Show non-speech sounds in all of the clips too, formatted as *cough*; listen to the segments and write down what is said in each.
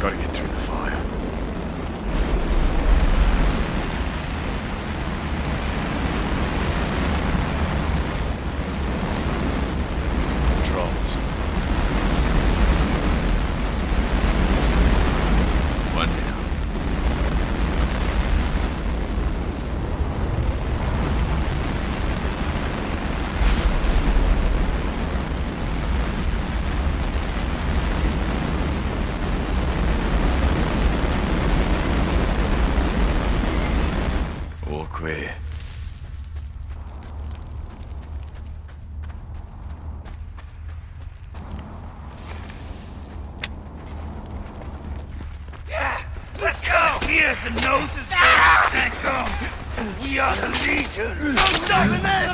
Gotta get through the fire. Controls. One down. All clear. Let's go! Ears and noses first, and go! We are the Legion! No stopping this!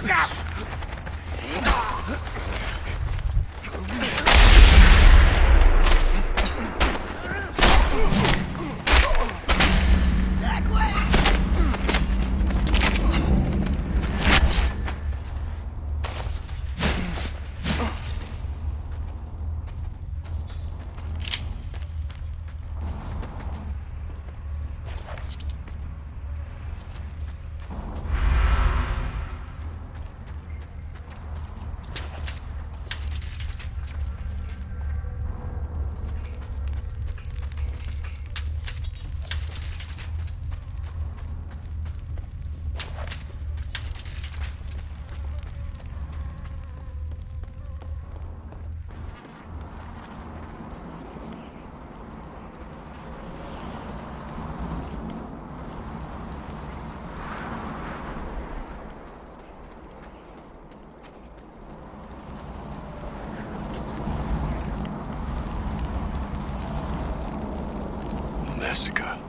Look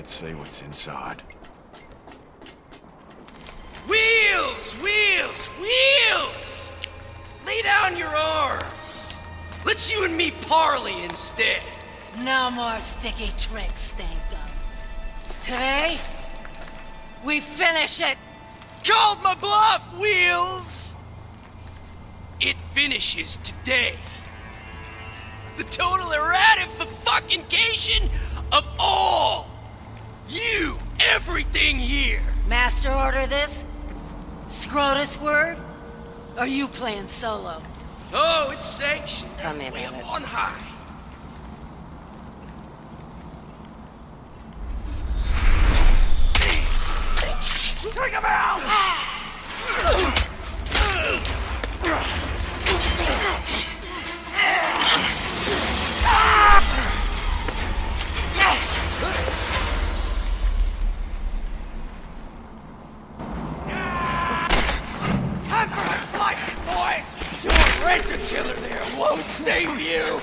Let's see what's inside. Wheels! Wheels! Wheels! Lay down your arms. Let's you and me parley instead. No more sticky tricks, Stank Gum. Today, we finish it. Called my bluff, Wheels! It finishes today. The total erratification of all! You, everything here! Master order this? Scrotus word? Or you playing solo? Oh, it's sanctioned. Tell me Way about up it. on high. Take him out! Save you!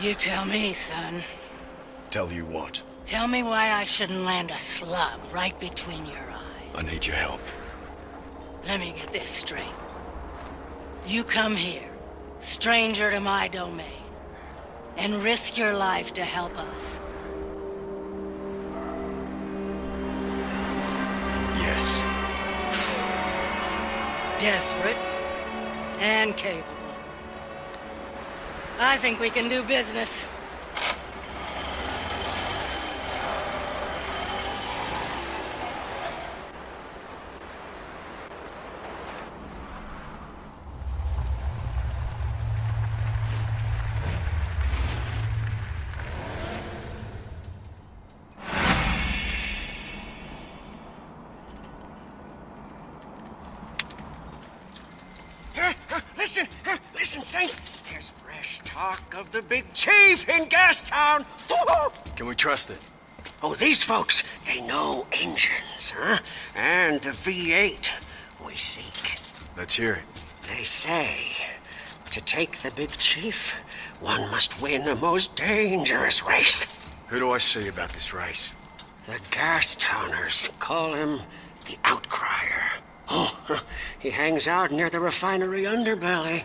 You tell me, son. Tell you what, Tell me why I shouldn't land a slug right between your eyes. I need your help. Let me get this straight. You come here, stranger to my domain, and risk your life to help us. Yes. *sighs* Desperate and capable. I think we can do business. Listen, listen, Saint. There's talk of the big chief in Gastown. Woo-hoo! *laughs* Can we trust it? Oh, these folks, they know engines, huh? And the V8 we seek. Let's hear it. They say to take the big chief, one must win a most dangerous race. Who do I see about this race? The Gastowners call him the Outcrier. Oh, *laughs* he hangs out near the refinery underbelly.